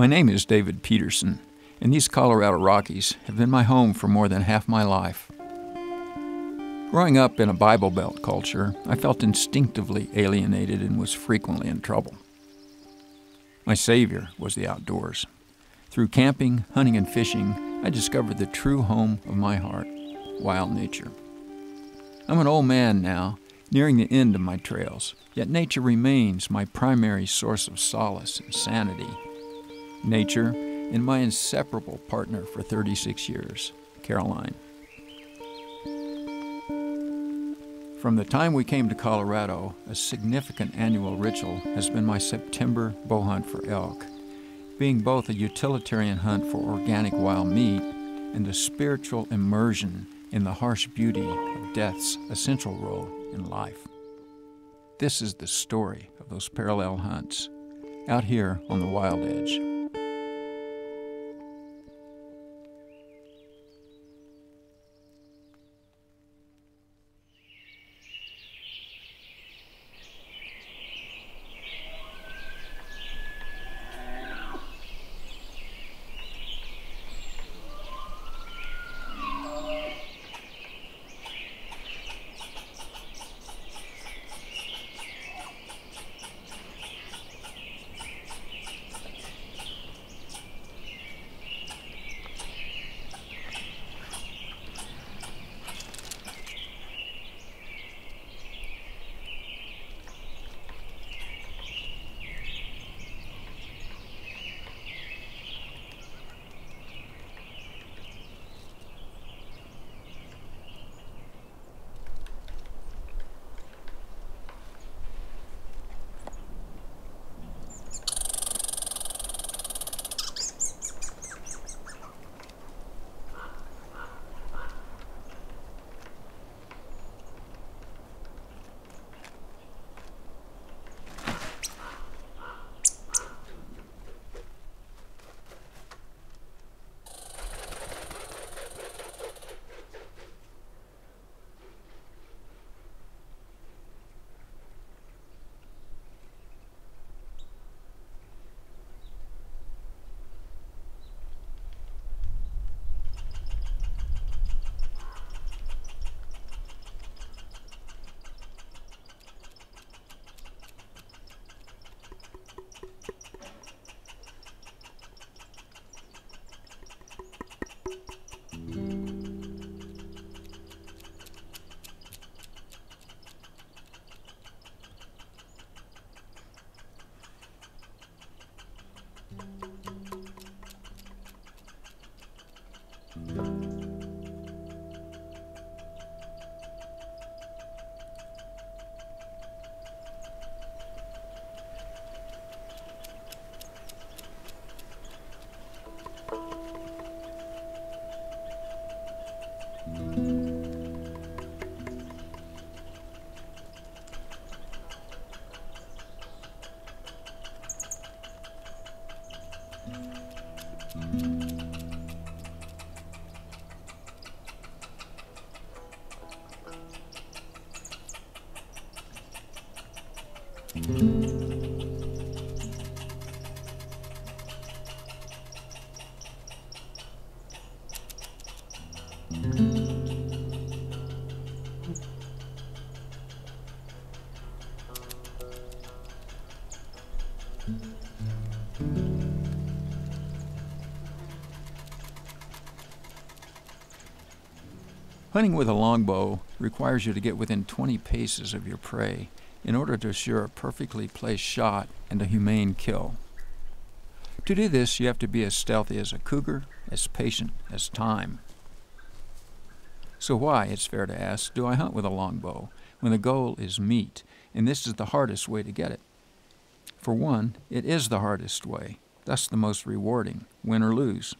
My name is David Petersen, and these Colorado Rockies have been my home for more than half my life. Growing up in a Bible Belt culture, I felt instinctively alienated and was frequently in trouble. My savior was the outdoors. Through camping, hunting, and fishing, I discovered the true home of my heart wild nature. I'm an old man now, nearing the end of my trails, yet nature remains my primary source of solace and sanity. Nature and my inseparable partner for 36 years, Carolyn. From the time we came to Colorado, a significant annual ritual has been my September bow hunt for elk, being both a utilitarian hunt for organic wild meat and a spiritual immersion in the harsh beauty of death's essential role in life. This is the story of those parallel hunts out here on the wild edge. Hunting with a longbow requires you to get within 20 paces of your prey in order to assure a perfectly placed shot and a humane kill. To do this, you have to be as stealthy as a cougar, as patient as time. So, why, it's fair to ask, do I hunt with a longbow when the goal is meat, and this is the hardest way to get it? For one, it is the hardest way, thus the most rewarding, win or lose.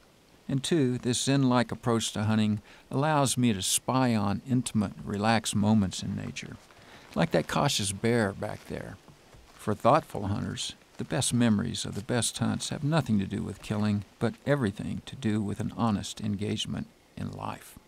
And two, this Zen like approach to hunting allows me to spy on intimate, relaxed moments in nature, like that cautious bear back there. For thoughtful hunters, the best memories of the best hunts have nothing to do with killing, but everything to do with an honest engagement in life.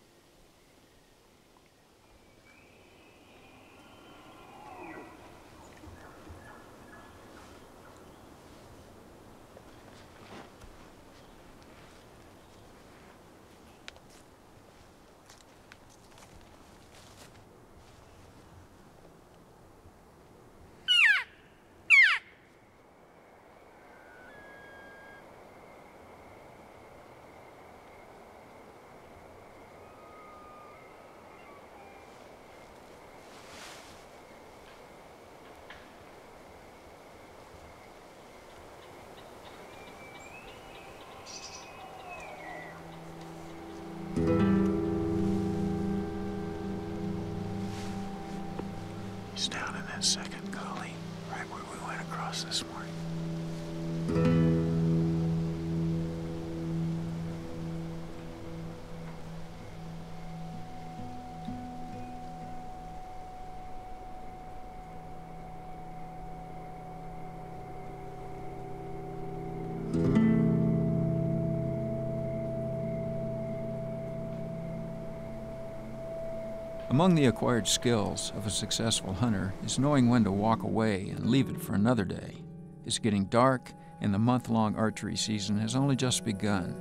Among the acquired skills of a successful hunter is knowing when to walk away and leave it for another day. It's getting dark, and the month long archery season has only just begun.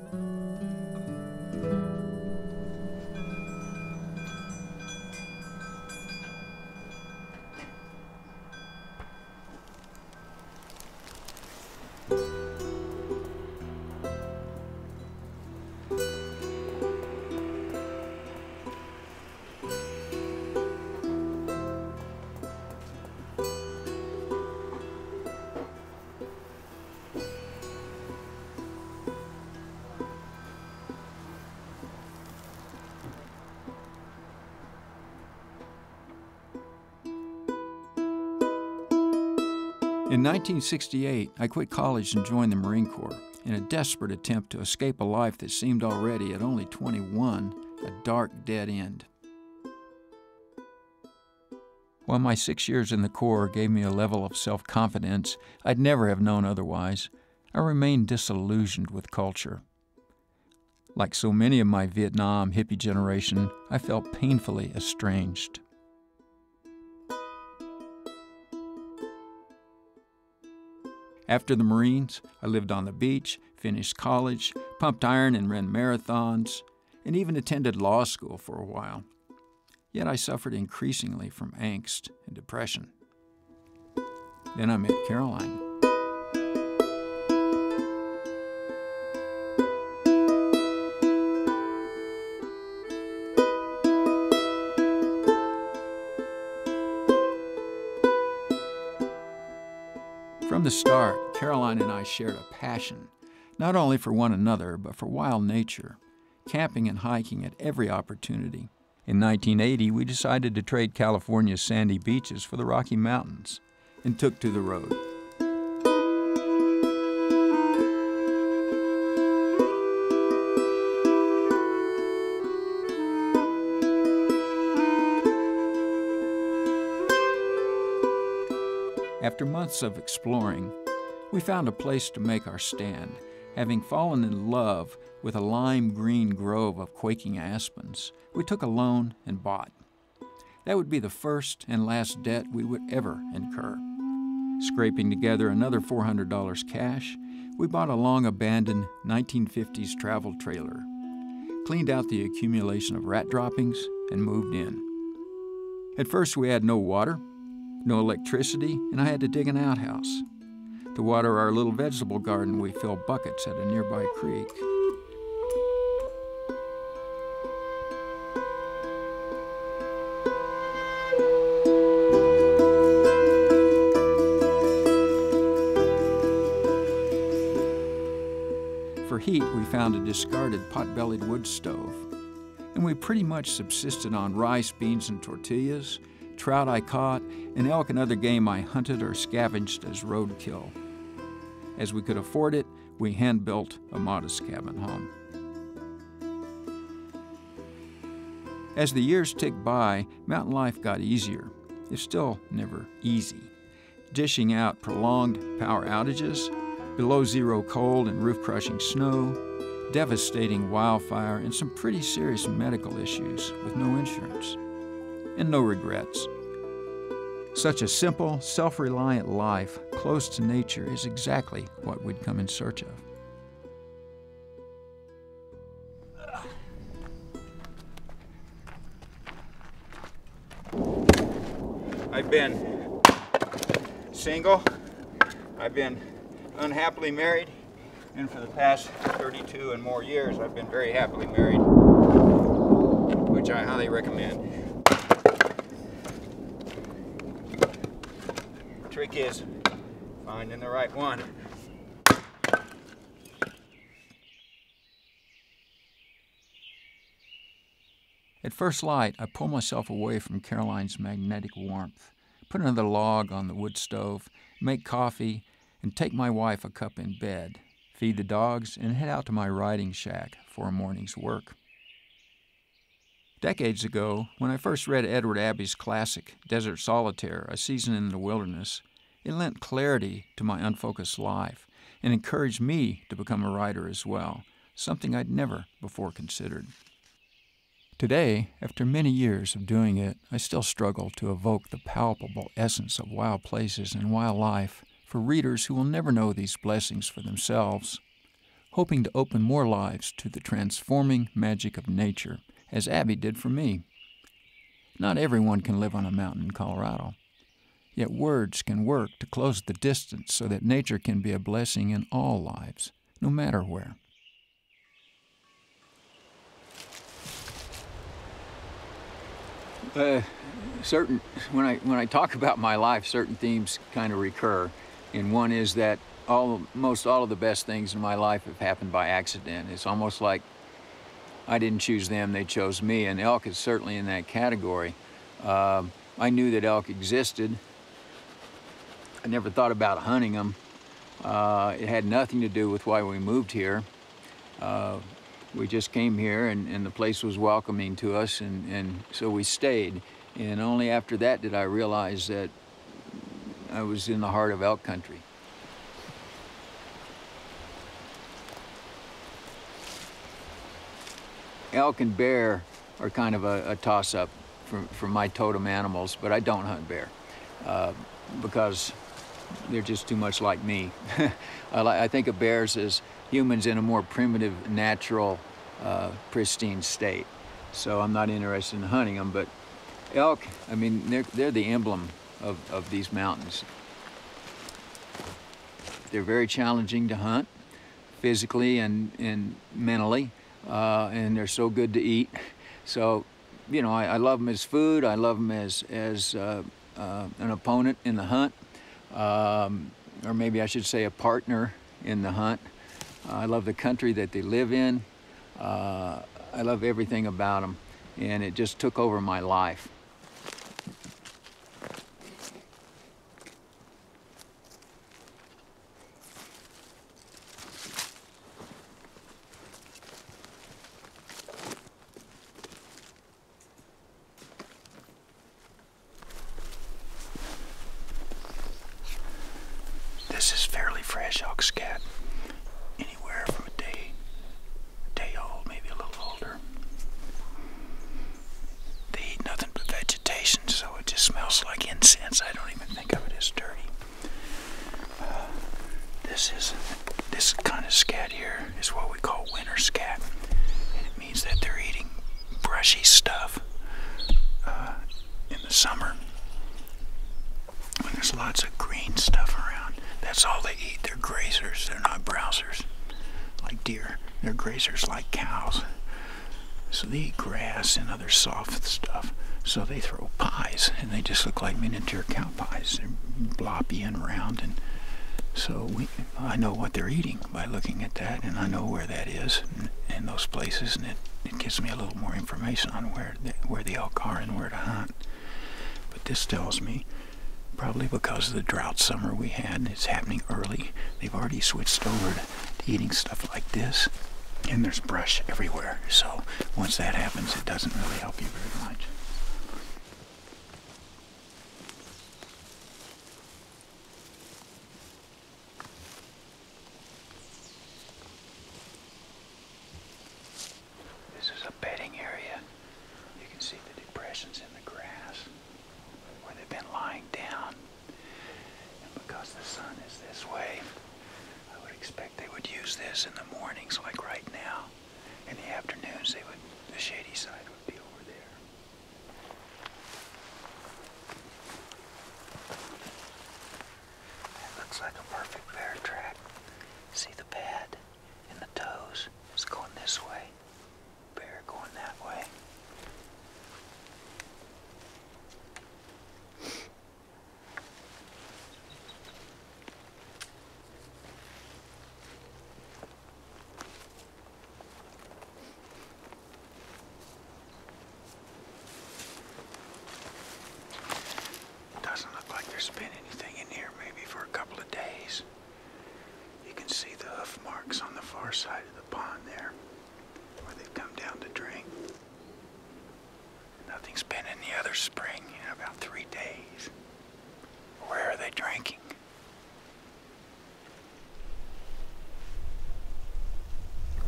1968, I quit college and joined the Marine Corps in a desperate attempt to escape a life that seemed already, at only 21, a dark dead end. While my six years in the Corps gave me a level of self confidence I'd never have known otherwise, I remained disillusioned with culture. Like so many of my Vietnam hippie generation, I felt painfully estranged. After the Marines, I lived on the beach, finished college, pumped iron and ran marathons, and even attended law school for a while. Yet I suffered increasingly from angst and depression. Then I met Carolyn. From the start, Carolyn and I shared a passion, not only for one another, but for wild nature, camping and hiking at every opportunity. In 1980, we decided to trade California's sandy beaches for the Rocky Mountains and took to the road. After months of exploring, we found a place to make our stand, having fallen in love with a lime green grove of quaking aspens. We took a loan and bought. That would be the first and last debt we would ever incur. Scraping together another $400 cash, we bought a long abandoned 1950s travel trailer, cleaned out the accumulation of rat droppings, and moved in. At first, we had no water, no electricity, and I had to dig an outhouse. To water our little vegetable garden, we fill buckets at a nearby creek. For heat, we found a discarded pot-bellied wood stove. And we pretty much subsisted on rice, beans, and tortillas, trout I caught, and elk and other game I hunted or scavenged as roadkill. As we could afford it, we hand built a modest cabin home. As the years ticked by, mountain life got easier. It's still never easy. Dishing out prolonged power outages, below zero cold and roof crushing snow, devastating wildfire, and some pretty serious medical issues with no insurance and no regrets. Such a simple, self reliant life close to nature is exactly what we'd come in search of. I've been single, I've been unhappily married, and for the past 32 and more years, I've been very happily married, which I highly recommend. Trick is finding the right one. At first light, I pull myself away from Carolyn's magnetic warmth, put another log on the wood stove, make coffee, and take my wife a cup in bed, feed the dogs, and head out to my riding shack for a morning's work. Decades ago, when I first read Edward Abbey's classic, Desert Solitaire A Season in the Wilderness, it lent clarity to my unfocused life and encouraged me to become a writer as well, something I'd never before considered. Today, after many years of doing it, I still struggle to evoke the palpable essence of wild places and wild life for readers who will never know these blessings for themselves, hoping to open more lives to the transforming magic of nature, as Abbey did for me. Not everyone can live on a mountain in Colorado. Yet words can work to close the distance so that nature can be a blessing in all lives, no matter where. Uh, certain when I when I talk about my life, certain themes kind of recur, and one is that all most all of the best things in my life have happened by accident. It's almost like I didn't choose them; they chose me. And elk is certainly in that category. Uh, I knew that elk existed. I never thought about hunting them. Uh, it had nothing to do with why we moved here. Uh, we just came here and, and the place was welcoming to us and, and so we stayed. And only after that did I realize that I was in the heart of elk country. Elk and bear are kind of a, a toss-up for, for my totem animals, but I don't hunt bear uh, because they're just too much like me. I, think of bears as humans in a more primitive, natural, uh, pristine state. So I'm not interested in hunting them, but elk, I mean, they're, they're the emblem of, of these mountains. They're very challenging to hunt, physically and, and mentally, uh, and they're so good to eat. So, you know, I, I love them as food. I love them as, as uh, uh, an opponent in the hunt um, or maybe I should say a partner in the hunt. Uh, I love the country that they live in. Uh, I love everything about them, and it just took over my life. This is fairly fresh elk scat. Anywhere from a day, a day old, maybe a little older. They eat nothing but vegetation, so it just smells like incense. I don't even think of it as dirty. Uh, this is this kind of scat here is what we call winter scat, and it means that they're eating brushy stuff uh, in the summer when there's lots of green stuff around. That's all they eat. They're grazers. They're not browsers like deer. They're grazers like cows. So they eat grass and other soft stuff. So they throw pies, and they just look like miniature cow pies. They're bloppy and round, and so we, I know what they're eating by looking at that, and I know where that is in, those places, and it, it gives me a little more information on where the, where the elk are and where to hunt. But this tells me probably because of the drought summer we had. It's happening early. They've already switched over to eating stuff like this, and there's brush everywhere. So once that happens, it doesn't really help you very much. This is a bedding area. You can see the depressions in the grass where they've been lying down. And because the sun is this way, I would expect they would use this in the mornings like right now. In the afternoons, they would, the shady side would be over there. It looks like a perfect bear track. See the pad and the toes? It's going this way. Bear going that way. Doesn't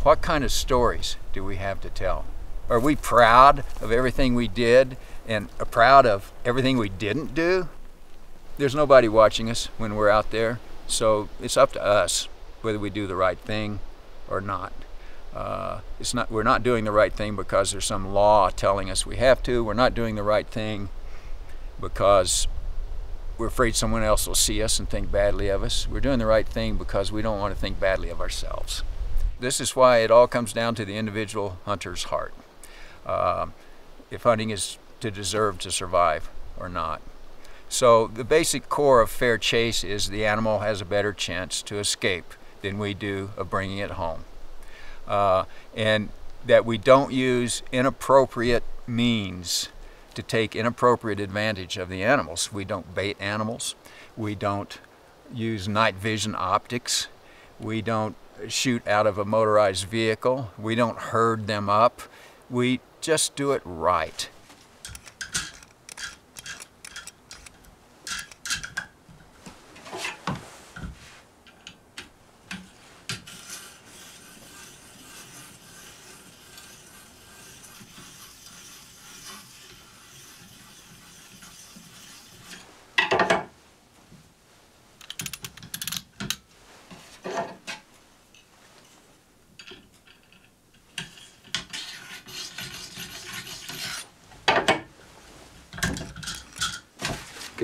What kind of stories do we have to tell? Are we proud of everything we did and proud of everything we didn't do? There's nobody watching us when we're out there, so it's up to us whether we do the right thing or not. Uh, it's not, we're not doing the right thing because there's some law telling us we have to. We're not doing the right thing because we're afraid someone else will see us and think badly of us. We're doing the right thing because we don't want to think badly of ourselves. This is why it all comes down to the individual hunter's heart. Uh, if hunting is to deserve to survive or not. So the basic core of fair chase is the animal has a better chance to escape than we do of bringing it home. Uh, and that we don't use inappropriate means to take inappropriate advantage of the animals. We don't bait animals. We don't use night vision optics. We don't shoot out of a motorized vehicle. We don't herd them up. We just do it right.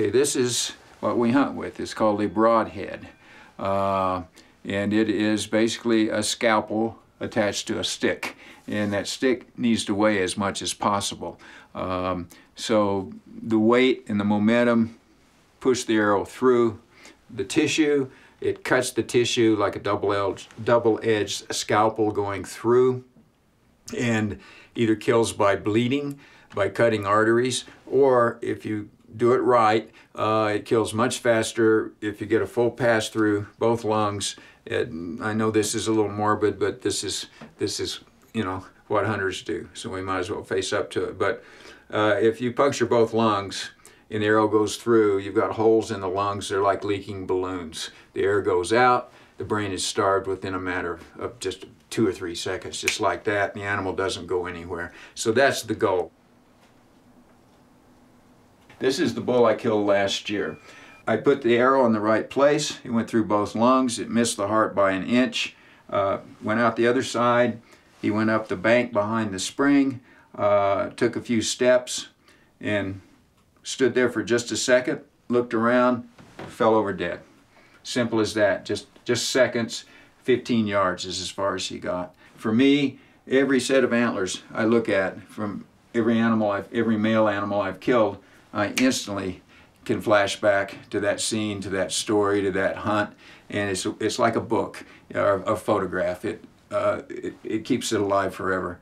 Okay, this is what we hunt with. It's called a broadhead. Uh, and it is basically a scalpel attached to a stick. And that stick needs to weigh as much as possible. Um, so the weight and the momentum push the arrow through the tissue. It cuts the tissue like a double-edged double -edged scalpel going through and either kills by bleeding, by cutting arteries, or if you do it right, uh, it kills much faster if you get a full pass through both lungs. It, I know this is a little morbid, but this is this is you know what hunters do, so we might as well face up to it. But uh, if you puncture both lungs and the arrow goes through, you've got holes in the lungs. They're like leaking balloons. The air goes out. The brain is starved within a matter of just two or three seconds, just like that. The animal doesn't go anywhere. So that's the goal. This is the bull I killed last year. I put the arrow in the right place. It went through both lungs. It missed the heart by an inch. Uh, went out the other side. He went up the bank behind the spring, uh, took a few steps, and stood there for just a second, looked around, fell over dead. Simple as that. Just, just seconds, 15 yards is as far as he got. For me, every set of antlers I look at from every animal, I've, every male animal I've killed, I instantly can flash back to that scene, to that story, to that hunt, and it's it's like a book or a photograph. It uh, it, it keeps it alive forever.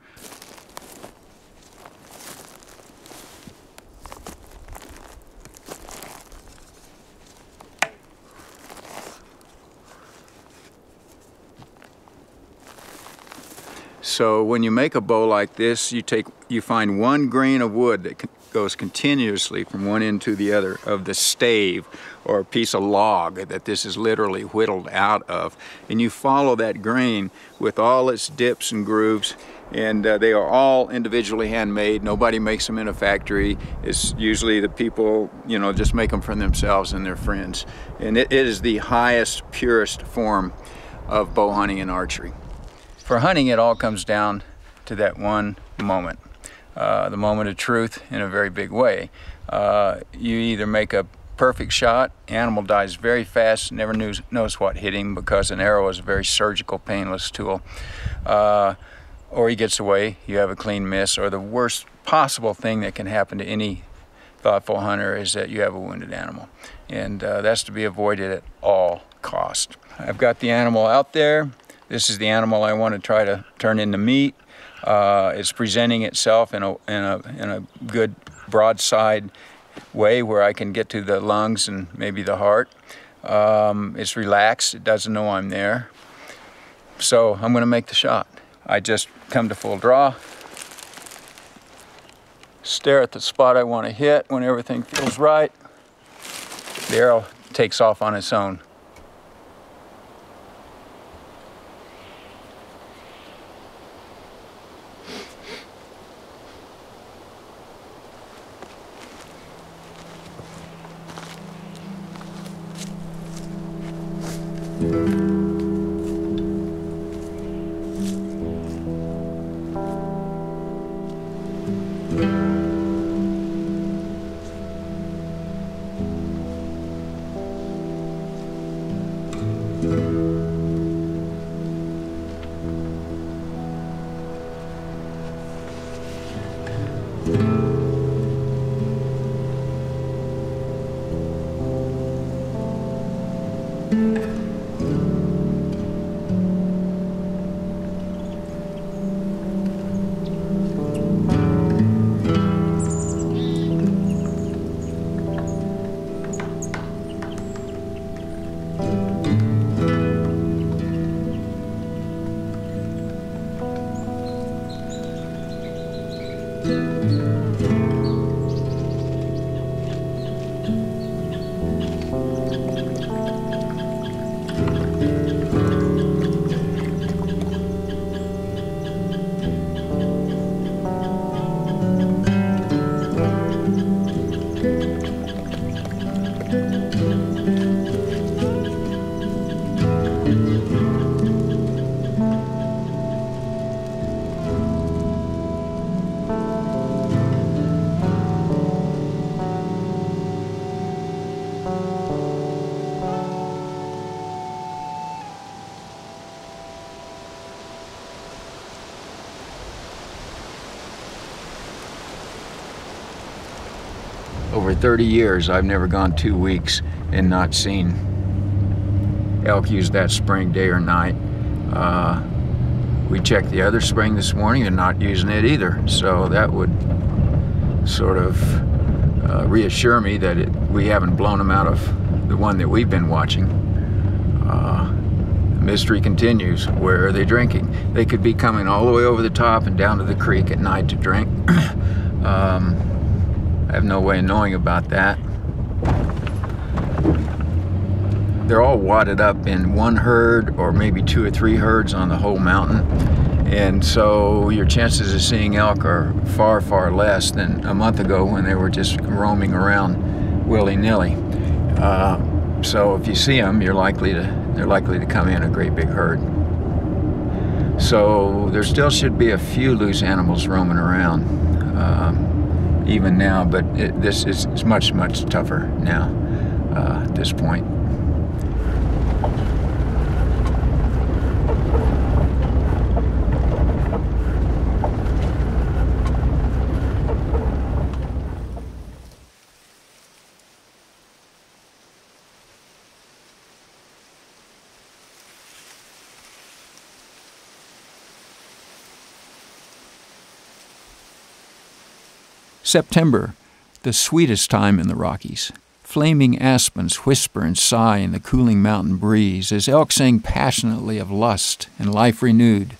So when you make a bow like this, you take you find one grain of wood that goes continuously from one end to the other of the stave or a piece of log that this is literally whittled out of. And you follow that grain with all its dips and grooves and uh, they are all individually handmade. Nobody makes them in a factory. It's usually the people, you know, just make them for themselves and their friends. And it, it is the highest, purest form of bow hunting and archery. For hunting, it all comes down to that one moment. Uh, the moment of truth in a very big way. Uh, you either make a perfect shot, animal dies very fast, never knows, knows what hit him because an arrow is a very surgical, painless tool. Uh, or he gets away, you have a clean miss, or the worst possible thing that can happen to any thoughtful hunter is that you have a wounded animal. And uh, that's to be avoided at all cost. I've got the animal out there. This is the animal I want to try to turn into meat. Uh, it's presenting itself in a, in, a, in a good broadside way where I can get to the lungs and maybe the heart. Um, it's relaxed, it doesn't know I'm there. So I'm gonna make the shot. I just come to full draw, stare at the spot I wanna hit when everything feels right. The arrow takes off on its own. Over 30 years, I've never gone two weeks and not seen elk use that spring day or night. Uh, we checked the other spring this morning and not using it either. So that would sort of uh, reassure me that it, we haven't blown them out of the one that we've been watching. Uh, mystery continues. Where are they drinking? They could be coming all the way over the top and down to the creek at night to drink. um, I have no way of knowing about that. They're all wadded up in one herd or maybe two or three herds on the whole mountain. And so your chances of seeing elk are far, far less than a month ago when they were just roaming around willy-nilly. Uh, so if you see them, you're likely to, they're likely to come in a great big herd. So there still should be a few loose animals roaming around. Even now, but it, this is, is, much, much tougher now uh, at this point. September, the sweetest time in the Rockies. Flaming aspens whisper and sigh in the cooling mountain breeze as elk sing passionately of lust and life renewed.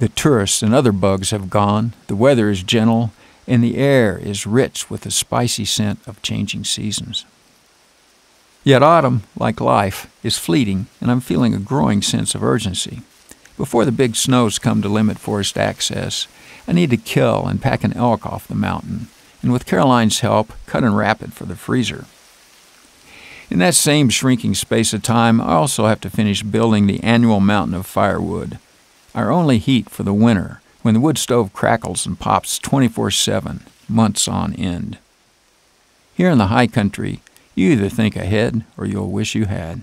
The tourists and other bugs have gone, the weather is gentle, and the air is rich with the spicy scent of changing seasons. Yet autumn, like life, is fleeting, and I'm feeling a growing sense of urgency. Before the big snows come to limit forest access, I need to kill and pack an elk off the mountain, and with Carolyn's help, cut and wrap it for the freezer. In that same shrinking space of time, I also have to finish building the annual mountain of firewood, our only heat for the winter, when the wood stove crackles and pops 24 7, months on end. Here in the high country, you either think ahead or you'll wish you had.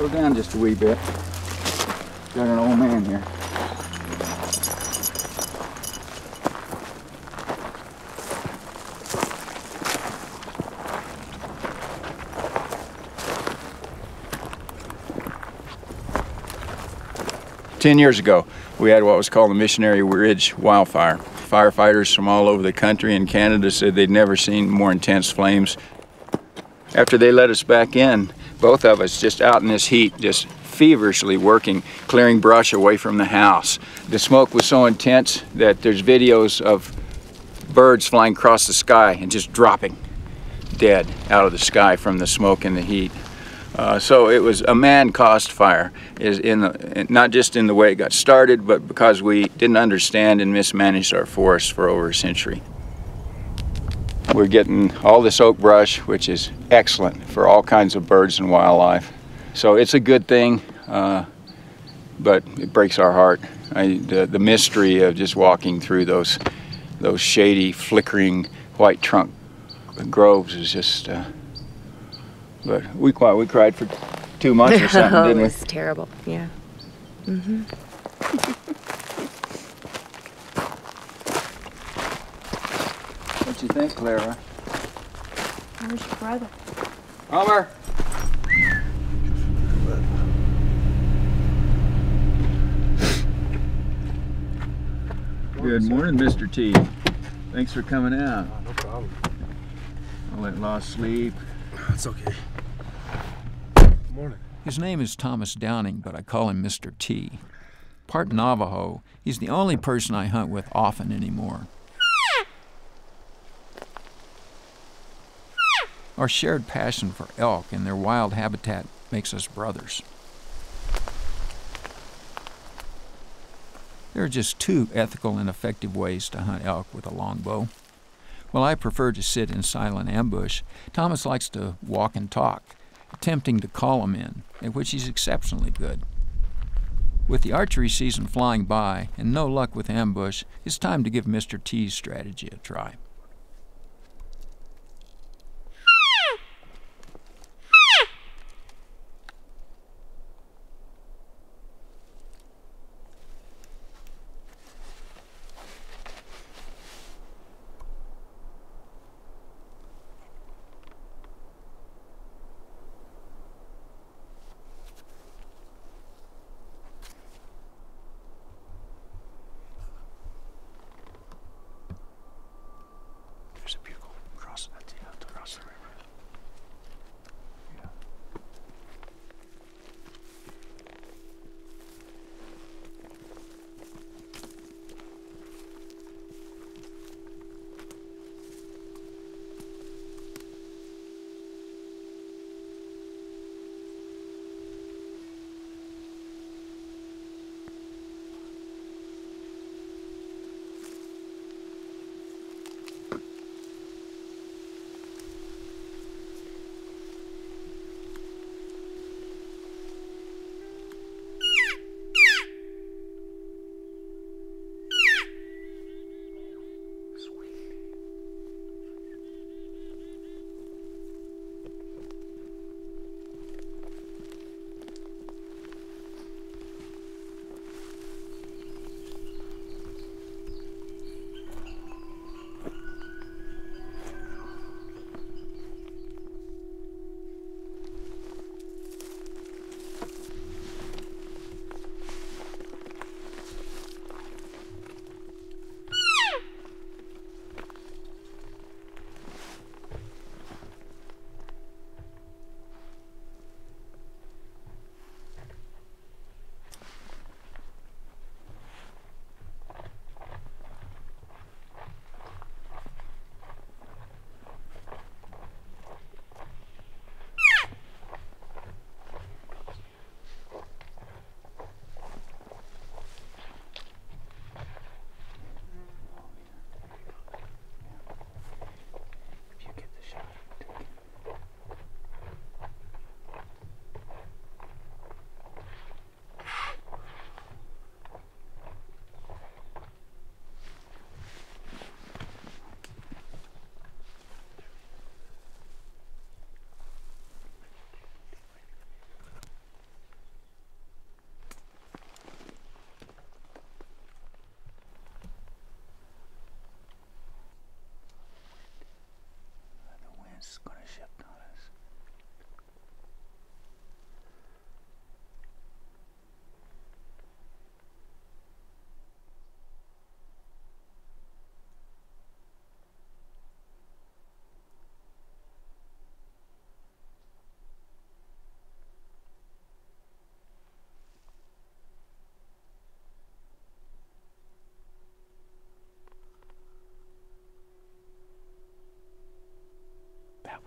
Slow down just a wee bit. Got an old man here. Ten years ago, we had what was called the Missionary Ridge wildfire. Firefighters from all over the country and Canada said they'd never seen more intense flames. After they let us back in, both of us just out in this heat, just feverishly working, clearing brush away from the house. The smoke was so intense that there's videos of birds flying across the sky and just dropping dead out of the sky from the smoke and the heat. Uh, so it was a man-caused fire, is in the, not just in the way it got started, but because we didn't understand and mismanaged our forests for over a century. We're getting all this oak brush, which is excellent for all kinds of birds and wildlife. So it's a good thing, uh, but it breaks our heart. I, the, the mystery of just walking through those, those shady, flickering white trunk groves is just. Uh, but we cried, we cried for two months or something, oh, didn't it we? was terrible. Yeah. Mm-hmm. What you think, Clara? Where's your brother? Homer. Good morning, Mr. T. Thanks for coming out. no problem. I'll let lost sleep. That's okay. Good morning. His name is Thomas Downing, but I call him Mr. T. Part Navajo, he's the only person I hunt with often anymore. Our shared passion for elk and their wild habitat makes us brothers. There are just two ethical and effective ways to hunt elk with a longbow. While I prefer to sit in silent ambush, Thomas likes to walk and talk, attempting to call them in, at which he's exceptionally good. With the archery season flying by and no luck with ambush, it's time to give Mr. T's strategy a try.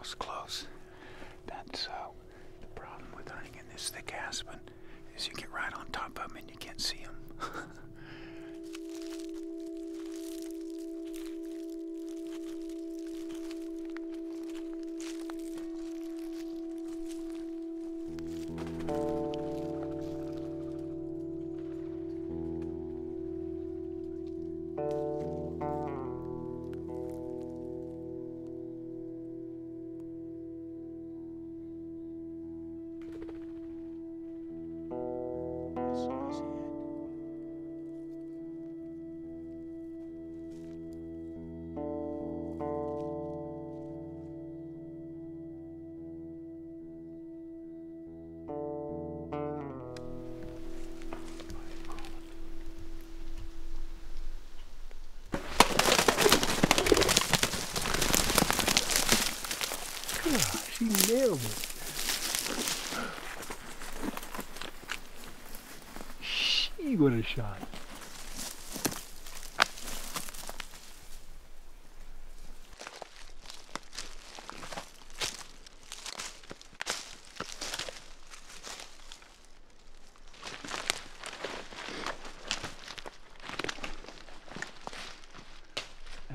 Was close. That's uh, the problem with hunting in this thick aspen is you get right on top of them and you can't see them.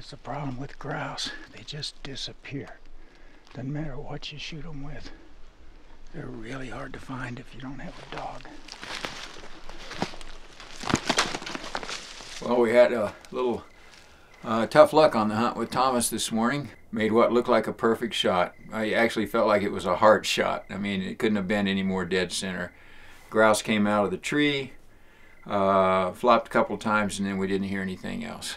That's the problem with grouse. They just disappear. Doesn't matter what you shoot them with. They're really hard to find if you don't have a dog. Well, we had a little uh, tough luck on the hunt with Thomas this morning. Made what looked like a perfect shot. I actually felt like it was a heart shot. I mean, it couldn't have been any more dead center. Grouse came out of the tree, uh, flopped a couple times, and then we didn't hear anything else.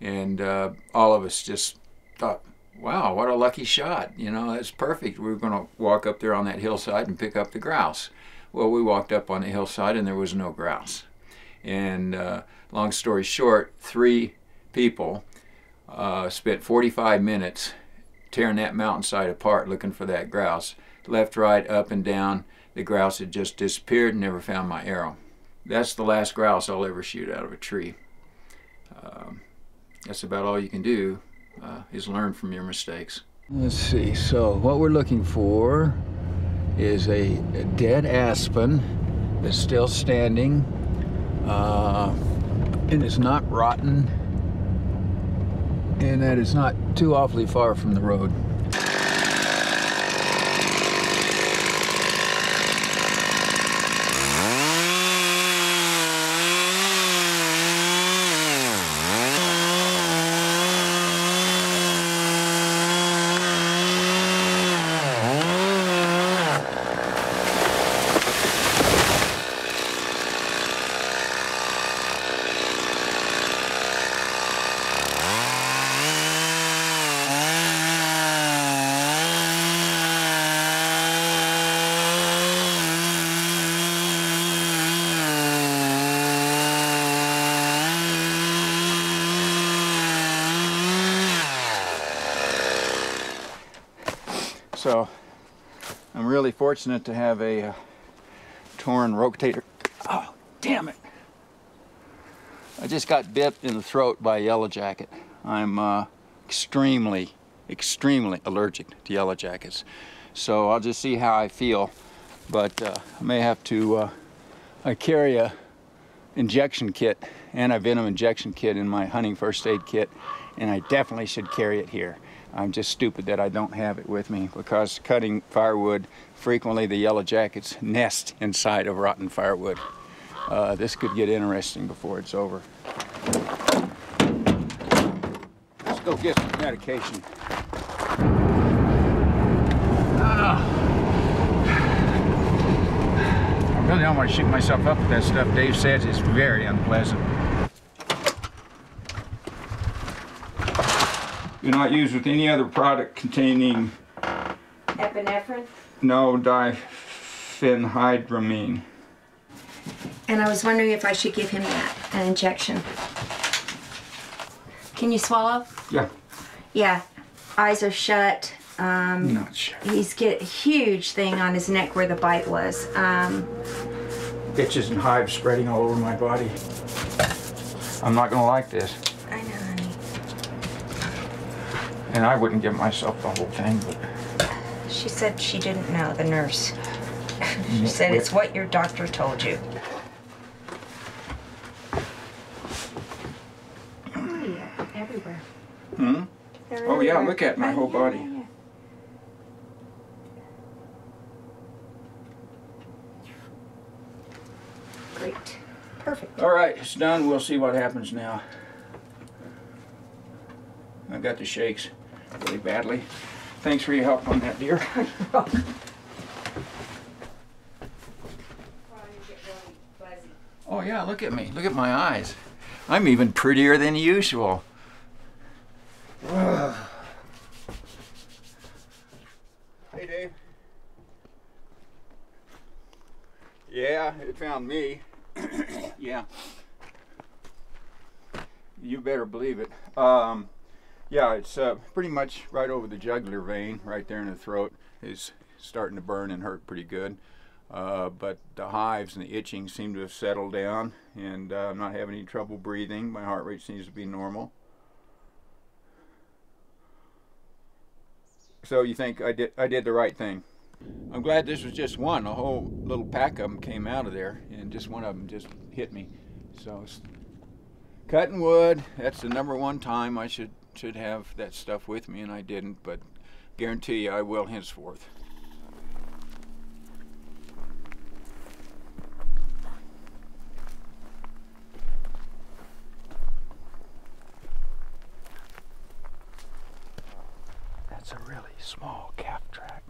And uh, all of us just thought, wow, what a lucky shot. You know, that's perfect. We were going to walk up there on that hillside and pick up the grouse. Well, we walked up on the hillside and there was no grouse. And uh, long story short, three people uh, spent 45 minutes tearing that mountainside apart looking for that grouse. Left, right, up, and down. The grouse had just disappeared and never found my arrow. That's the last grouse I'll ever shoot out of a tree. Um, that's about all you can do uh, is learn from your mistakes. Let's see. So what we're looking for is a, a dead aspen that's still standing uh, and is not rotten and that is not too awfully far from the road. So I'm really fortunate to have a uh, torn rotator. Oh, damn it. I just got bit in the throat by a yellow jacket. I'm uh, extremely, extremely allergic to yellow jackets. So I'll just see how I feel. But uh, I may have to, uh, I carry a injection kit, anti-venom injection kit in my hunting first aid kit, and I definitely should carry it here. I'm just stupid that I don't have it with me because cutting firewood, frequently the yellow jackets nest inside of rotten firewood. Uh, this could get interesting before it's over. Let's go get some medication. Ah. I really don't want to shoot myself up with that stuff. Dave says it's very unpleasant. Do not use with any other product containing Epinephrine. no diphenhydramine. And I was wondering if I should give him that, an injection. Can you swallow? Yeah, Yeah. Eyes are shut. Um, not sure. he's get a huge thing on his neck where the bite was. Um, Itches and hives spreading all over my body. I'm not gonna like this. I know, honey. And I wouldn't give myself the whole thing, but She said she didn't know, the nurse. she said it's what your doctor told you. Oh, yeah, everywhere. Hmm? They're Oh, yeah, look at my whole body. yeah, yeah. Great. Perfect. All right, it's done. We'll see what happens now. I got the shakes really badly. Thanks for your help on that, dear. Oh yeah, look at me. Look at my eyes. I'm even prettier than usual. hey Dave. Yeah, it found me. yeah. You better believe it. Um, yeah, it's uh, pretty much right over the jugular vein, right there in the throat. is starting to burn and hurt pretty good. Uh, but the hives and the itching seem to have settled down, and uh, I'm not having any trouble breathing. My heart rate seems to be normal. So you think I did I did the right thing? I'm glad this was just one. A whole little pack of them came out of there, and just one of them just hit me. So cutting wood. That's the number one time I should should have that stuff with me, and I didn't. But guarantee you, I will henceforth. That's a really small calf track.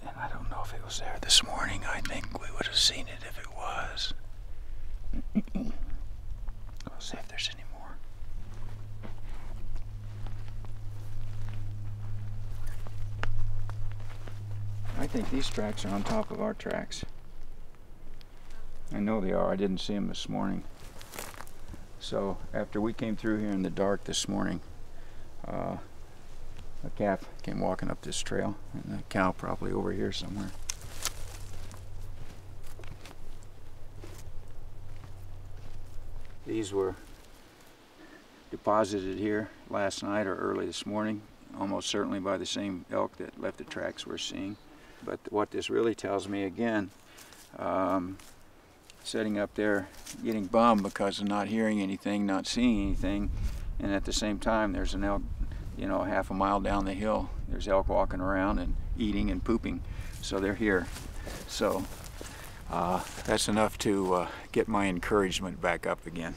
And I don't know if it was there this morning. I think we would have seen it if it was. We'll see if there's any more. I think these tracks are on top of our tracks. I know they are. I didn't see them this morning. So after we came through here in the dark this morning, uh, a calf came walking up this trail, and a cow probably over here somewhere. These were deposited here last night or early this morning, almost certainly by the same elk that left the tracks we're seeing. But what this really tells me again, um, sitting up there getting bummed because of not hearing anything, not seeing anything, and at the same time there's an elk you know, half a mile down the hill, there's elk walking around and eating and pooping. So they're here. So uh, that's enough to uh, get my encouragement back up again.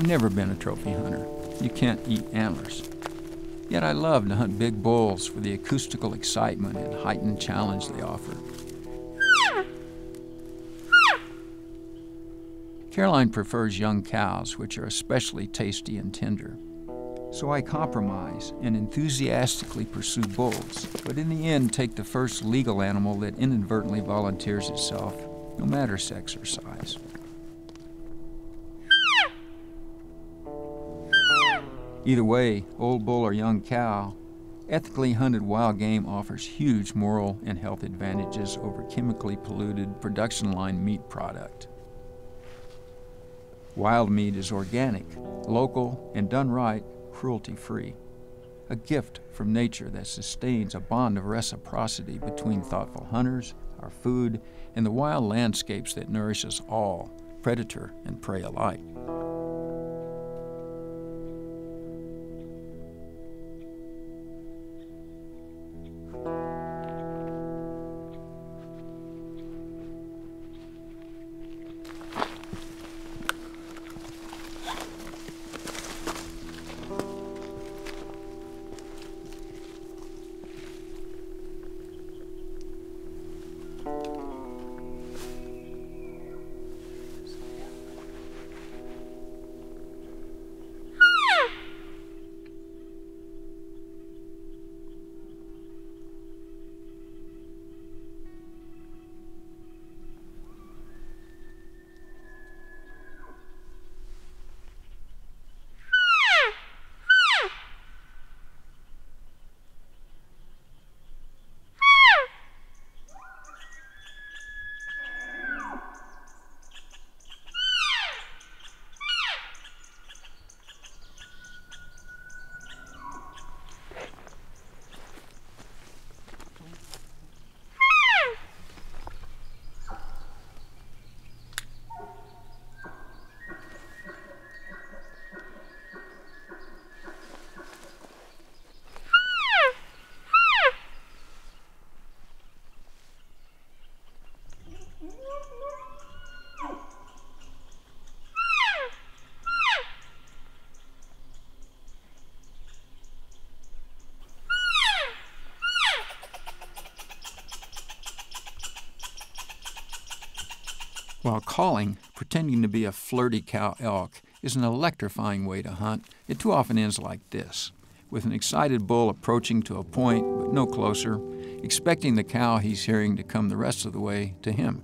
I've never been a trophy hunter. You can't eat antlers. Yet I love to hunt big bulls for the acoustical excitement and heightened challenge they offer. Carolyn prefers young cows, which are especially tasty and tender. So I compromise and enthusiastically pursue bulls, but in the end take the first legal animal that inadvertently volunteers itself, no matter sex or size. Either way, old bull or young cow, ethically hunted wild game offers huge moral and health advantages over chemically polluted production line meat product. Wild meat is organic, local, and done right, cruelty free. A gift from nature that sustains a bond of reciprocity between thoughtful hunters, our food, and the wild landscapes that nourish us all, predator and prey alike. While calling, pretending to be a flirty cow elk is an electrifying way to hunt, it too often ends like this with an excited bull approaching to a point but no closer, expecting the cow he's hearing to come the rest of the way to him.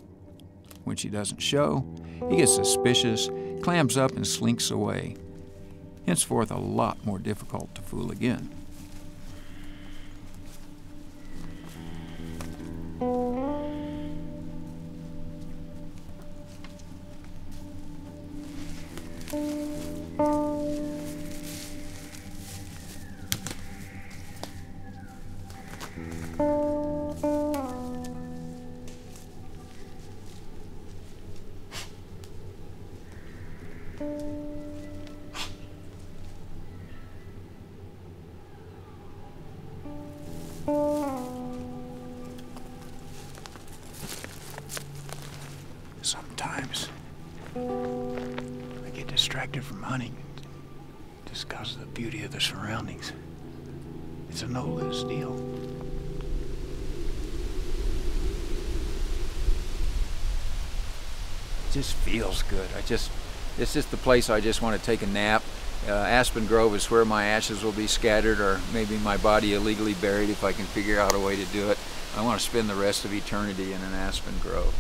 When she doesn't show, he gets suspicious, clams up, and slinks away. Henceforth, a lot more difficult to fool again. From hunting just because of the beauty of the surroundings. It's a no-lose deal. It just feels good. I just, it's just the place I just want to take a nap. Uh, Aspen Grove is where my ashes will be scattered or maybe my body illegally buried if I can figure out a way to do it. I want to spend the rest of eternity in an Aspen Grove.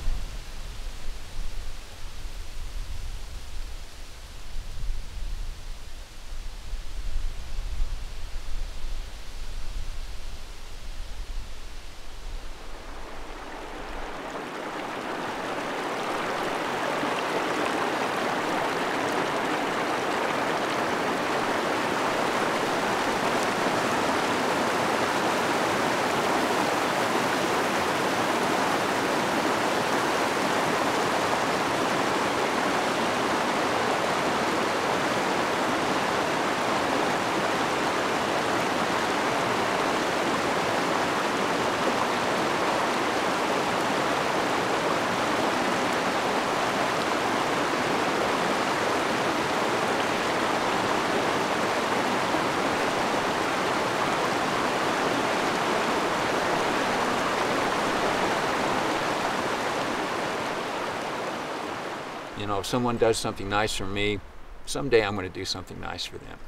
You know, if someone does something nice for me, someday I'm going to do something nice for them.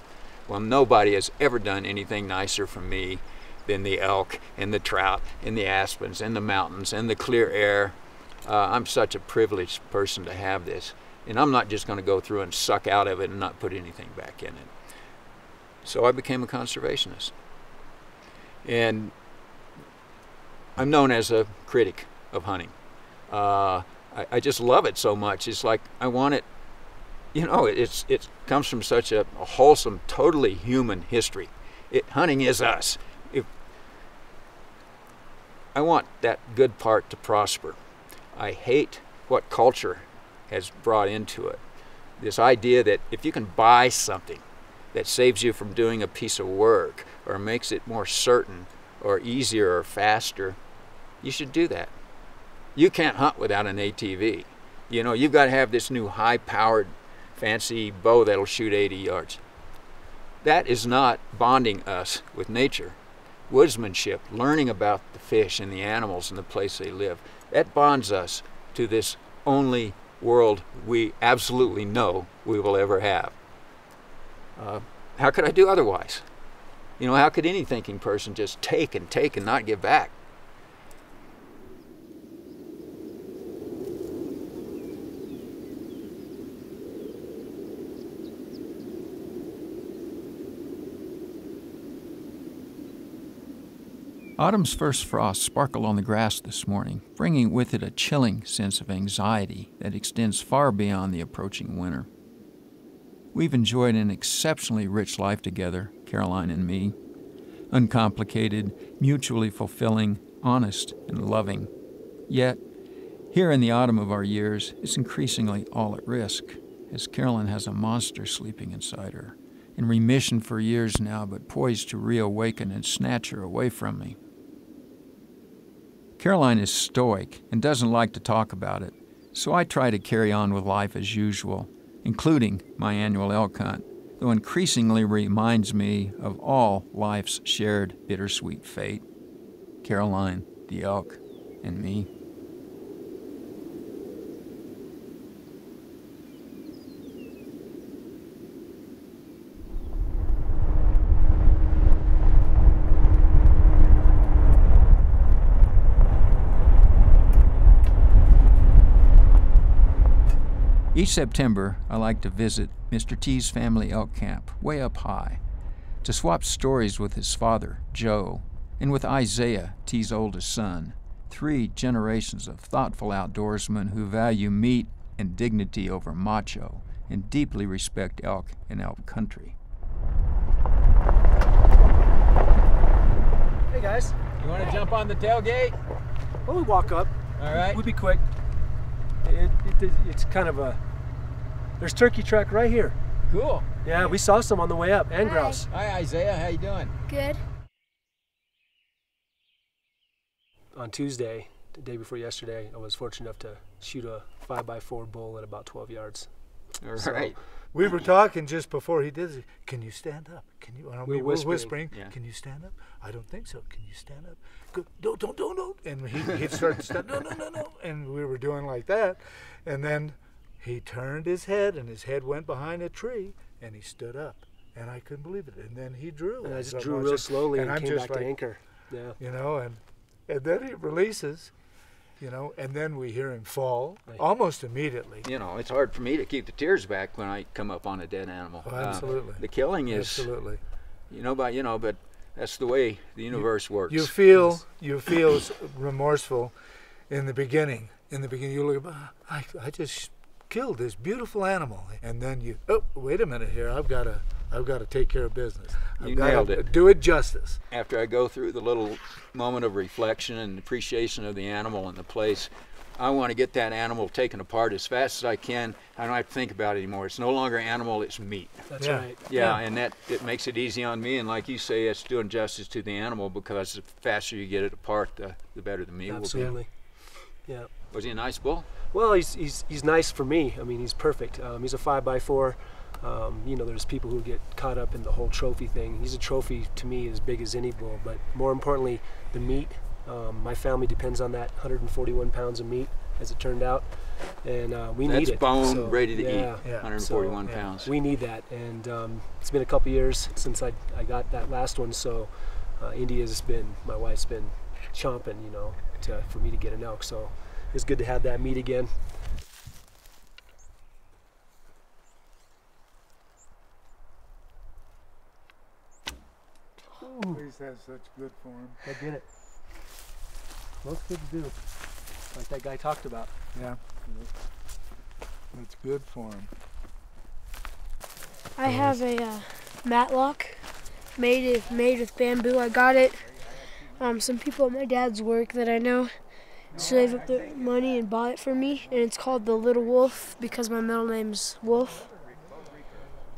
Well, nobody has ever done anything nicer for me than the elk and the trout and the aspens and the mountains and the clear air. Uh, I'm such a privileged person to have this. And I'm not just going to go through and suck out of it and not put anything back in it. So I became a conservationist. And I'm known as a critic of hunting. Uh, I, I just love it so much. It's like I want it you know, it's it comes from such a, a wholesome, totally human history. It, hunting is us. If, I want that good part to prosper. I hate what culture has brought into it. This idea that if you can buy something that saves you from doing a piece of work or makes it more certain or easier or faster, you should do that. You can't hunt without an ATV. You know, you've got to have this new high powered, fancy bow that'll shoot 80 yards. That is not bonding us with nature. Woodsmanship, learning about the fish and the animals and the place they live, that bonds us to this only world we absolutely know we will ever have. Uh, how could I do otherwise? You know, how could any thinking person just take and take and not give back? Autumn's first frost sparkled on the grass this morning, bringing with it a chilling sense of anxiety that extends far beyond the approaching winter. We've enjoyed an exceptionally rich life together, Carolyn and me. Uncomplicated, mutually fulfilling, honest, and loving. Yet, here in the autumn of our years, it's increasingly all at risk, as Carolyn has a monster sleeping inside her, in remission for years now, but poised to reawaken and snatch her away from me. Carolyn is stoic and doesn't like to talk about it, so I try to carry on with life as usual, including my annual elk hunt, though increasingly reminds me of all life's shared bittersweet fate Carolyn, the elk, and me. Each September, I like to visit Mr. T's family elk camp way up high to swap stories with his father, Joe, and with Isaiah, T's oldest son, three generations of thoughtful outdoorsmen who value meat and dignity over macho and deeply respect elk and elk country. Hey guys, You want to jump on the tailgate? well, we walk up. All right. We'll be quick. It, it, it's kind of a. There's turkey track right here. Cool. Yeah, we saw some on the way up and Hi. grouse. Hi, Isaiah. How you doing? Good. On Tuesday, the day before yesterday, I was fortunate enough to shoot a five by four bull at about 12 yards. All So- right. We were talking just before he did it. Can you stand up? Can you? We mean, were we're whispering. whispering. Yeah. Can you stand up? I don't think so. Can you stand up? Go, don't, don't, don't, don't. And he, he'd start to stand. No, no, no, no. And we were doing like that, and then he turned his head, and his head went behind a tree, and he stood up, and I couldn't believe it. And then he drew. And I just I'm drew real slowly and, I'm came just back like, to anchor. Yeah. You know, and and then he releases, you know, and then we hear him fall Right. almost immediately. You know, it's hard for me to keep the tears back when I come up on a dead animal. Oh, Uh, absolutely. the killing is, Absolutely. you know, but you know, but that's the way the universe works. You feel you feel remorseful in the beginning. In the beginning, you look, "Ah, I, I just killed this beautiful animal, and then you, oh, wait a minute here, I've got to, I've got to take care of business. I've You gotta nailed it. Do it justice. After I go through the little moment of reflection and appreciation of the animal and the place, I want to get that animal taken apart as fast as I can. I don't have to think about it anymore. It's no longer animal; it's meat. That's Yeah. right. Yeah, and that it makes it easy on me. And like you say, it's doing justice to the animal because the faster you get it apart, the, the better the meat will Absolutely. Yeah. Was he a nice bull? Well, he's, he's, he's nice for me. I mean, he's perfect. Um, he's a five by four. Um, you know, there's people who get caught up in the whole trophy thing. He's a trophy to me as big as any bull, but more importantly, the meat. Um, my family depends on that 141 pounds of meat, as it turned out, and uh, we That's need it. bone So, ready to yeah, eat. Yeah. 141 So, yeah. pounds. We need that, and um, it's been a couple years since I, I got that last one. So uh, India's been my wife's been chomping, you know, to, for me to get an elk. So it's good to have that meat again. Please have such good form. I did it. Most kids do, like that guy talked about. Yeah. That's good form. I have a uh, matlock made made with bamboo. I got it. Um, some people at my dad's work that I know saved up the money and bought it for me, and it's called the Little Wolf because my middle name's Wolf.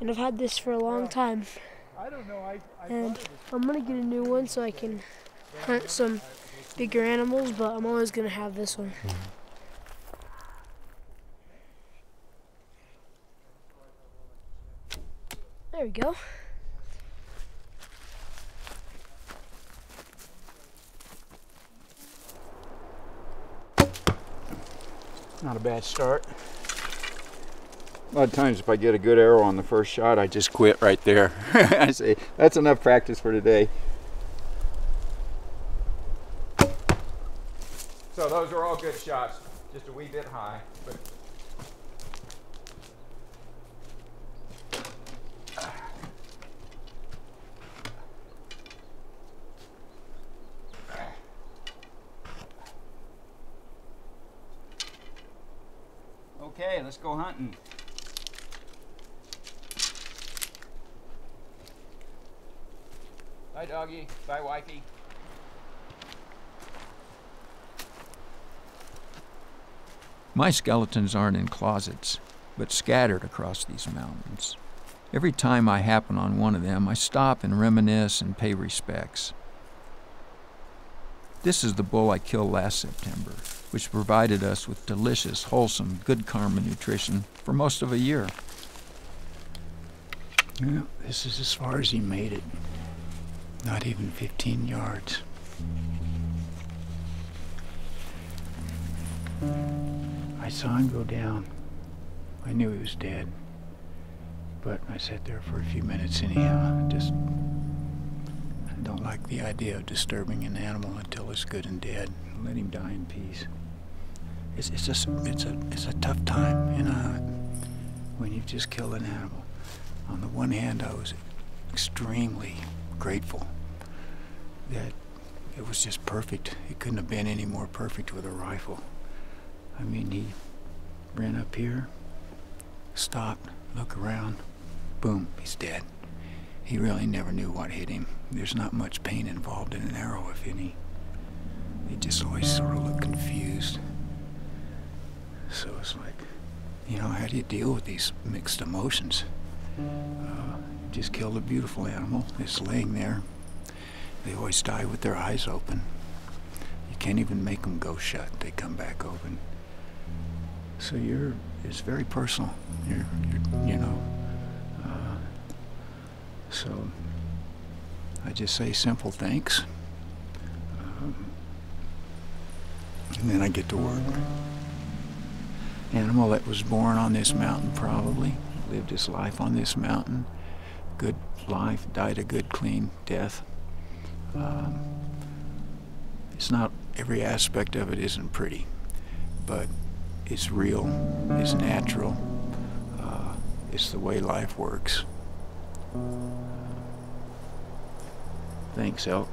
And I've had this for a long time. And I'm gonna get a new one so I can hunt some bigger animals, but I'm always gonna have this one. There we go. Not a bad start. A lot of times, if I get a good arrow on the first shot, I just quit right there. I say, that's enough practice for today. So those are all good shots, just a wee bit high. But Okay, let's go hunting. Bye, doggy. Bye, wifey. My skeletons aren't in closets, but scattered across these mountains. Every time I happen on one of them, I stop and reminisce and pay respects. This is the bull I killed last September, which provided us with delicious, wholesome, good karma nutrition for most of a year. Well, this is as far as he made it. Not even 15 yards. I saw him go down. I knew he was dead. But I sat there for a few minutes anyhow. Just don't like the idea of disturbing an animal until it's good and dead. Let him die in peace. It's, it's just it's a it's a tough time in a hunt when you've just killed an animal. On the one hand, I was extremely grateful that it was just perfect. It couldn't have been any more perfect with a rifle. I mean, he ran up here, stopped, looked around, boom, he's dead. He really never knew what hit him. There's not much pain involved in an arrow, if any. He just always sort of looked confused. So it's like, you know, how do you deal with these mixed emotions? Uh, just killed a beautiful animal. It's laying there. They always die with their eyes open. You can't even make them go shut. They come back open. So you're, it's very personal. You're, you're you know. So I just say simple thanks. Um, and then I get to work. Animal that was born on this mountain, probably lived his life on this mountain. Good life, died a good, clean death. Um, it's not every aspect of it isn't pretty, but it's real, it's natural, uh, it's the way life works. Thanks, Elk.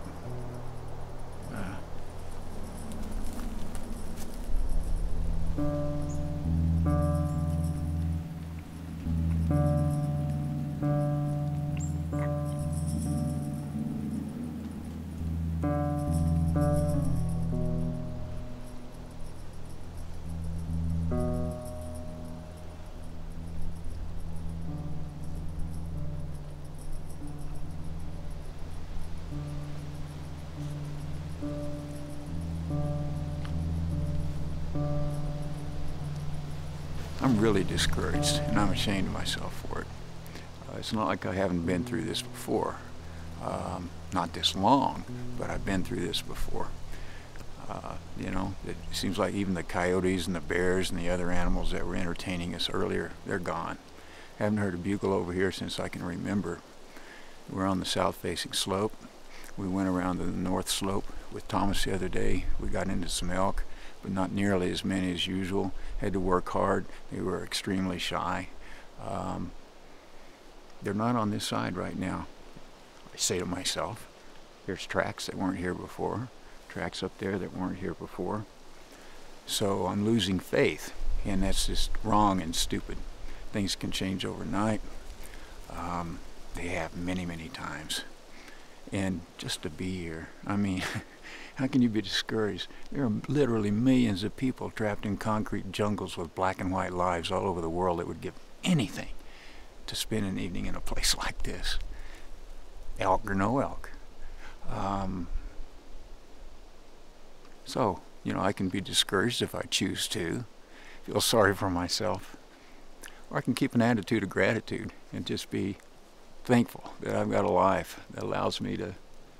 Really discouraged, and I'm ashamed of myself for it. Uh, it's not like I haven't been through this before. Um, not this long, but I've been through this before. Uh, you know, it seems like even the coyotes and the bears and the other animals that were entertaining us earlier, they're gone. Haven't heard a bugle over here since I can remember. We're on the south-facing slope. We went around the north slope with Thomas the other day. We got into some elk but not nearly as many as usual. Had to work hard. They were extremely shy. Um, they're not on this side right now. I say to myself, there's tracks that weren't here before, tracks up there that weren't here before. So I'm losing faith, and that's just wrong and stupid. Things can change overnight. Uh, they have many, many times. And just to be here, I mean, how can you be discouraged? There are literally millions of people trapped in concrete jungles with black and white lives all over the world that would give anything to spend an evening in a place like this. Elk or no elk. Um, so, you know, I can be discouraged if I choose to, feel sorry for myself, or I can keep an attitude of gratitude and just be thankful that I've got a life that allows me to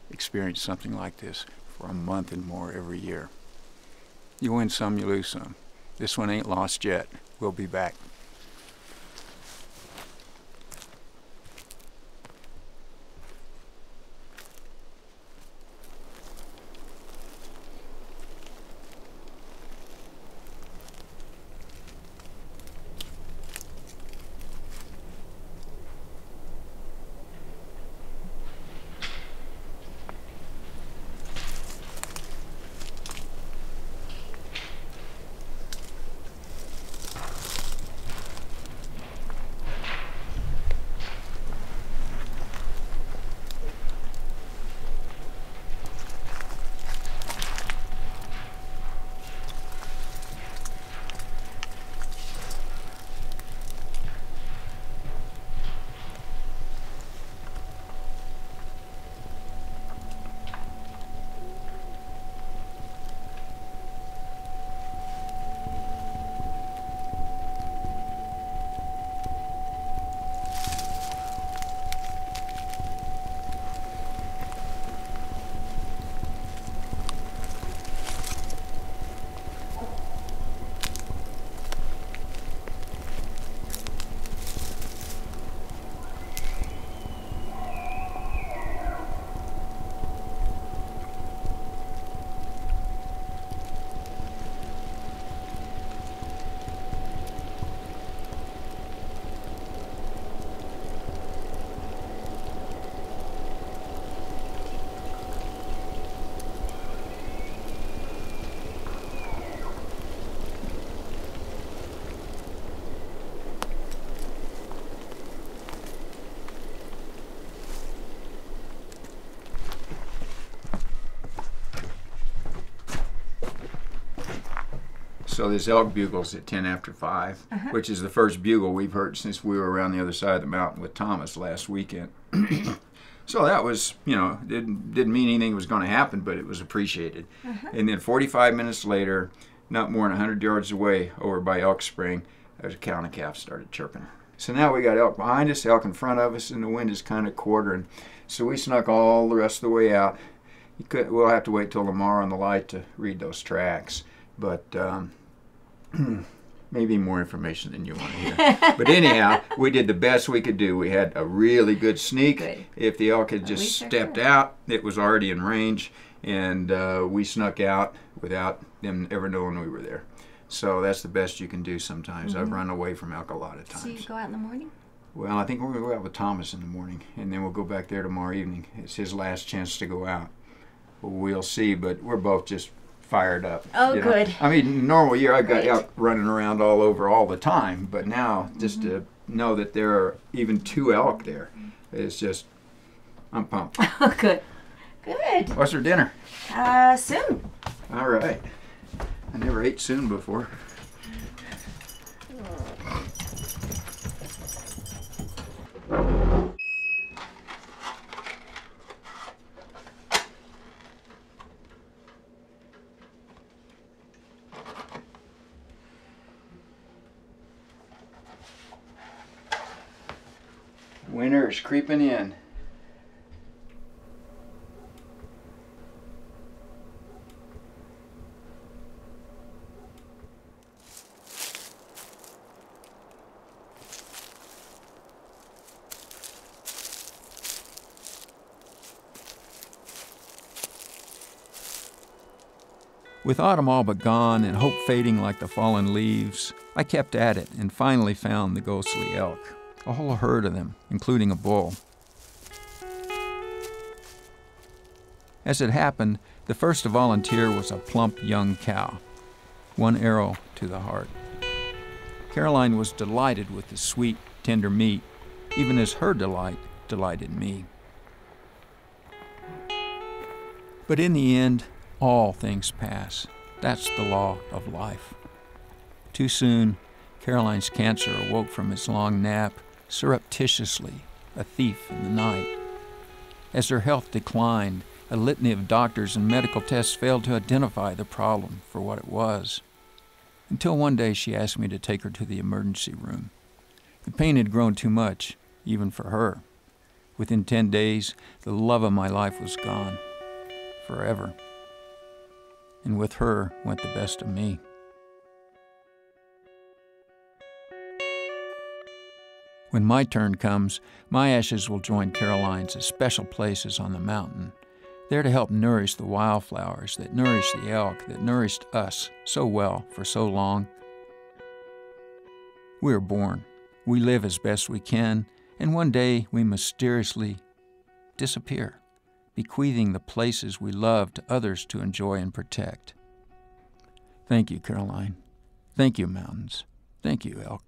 experience something like this for a month and more every year. You win some, you lose some. This one ain't lost yet. We'll be back. So this elk bugle's at 10 after 5, which is the first bugle we've heard since we were around the other side of the mountain with Thomas last weekend. so that was, you know, didn't, didn't mean anything was going to happen, but it was appreciated. And then 45 minutes later, not more than 100 yards away over by Elk Spring, there's a cow and a calf started chirping. So now we got elk behind us, elk in front of us, and the wind is kind of quartering. So we snuck all the rest of the way out. You could, we'll have to wait till tomorrow on the light to read those tracks. But um, maybe more information than you want to hear. but anyhow, we did the best we could do. We had a really good sneak. Good. If the elk had just stepped out, it was already in range, and uh, we snuck out without them ever knowing we were there. So that's the best you can do sometimes. I've run away from elk a lot of times. So you go out in the morning? Well, I think we're going to go out with Thomas in the morning, and then we'll go back there tomorrow evening. It's his last chance to go out. We'll see, but we're both just fired up. Oh, you know. good. I mean, normal year I've got elk running around all over all the time, but now just to know that there are even two elk there is just, I'm pumped. Oh, good. Good. What's for dinner? Uh, soon. All right. I never ate soon before. Winter is creeping in. With autumn all but gone and hope fading like the fallen leaves, I kept at it and finally found the ghostly elk. A whole herd of them, including a bull. As it happened, the first to volunteer was a plump young cow. One arrow to the heart. Carolyn was delighted with the sweet, tender meat, even as her delight delighted me. But in the end, all things pass. That's the law of life. Too soon, Carolyn's cancer awoke from its long nap, surreptitiously, a thief in the night. As her health declined, a litany of doctors and medical tests failed to identify the problem for what it was. Until one day she asked me to take her to the emergency room. The pain had grown too much, even for her. Within ten days, the love of my life was gone. Forever. And with her went the best of me. When my turn comes, my ashes will join Carolyn's at special places on the mountain, there to help nourish the wildflowers that nourish the elk that nourished us so well for so long. We are born, we live as best we can, and one day we mysteriously disappear, bequeathing the places we love to others to enjoy and protect. Thank you, Carolyn. Thank you, mountains. Thank you, elk.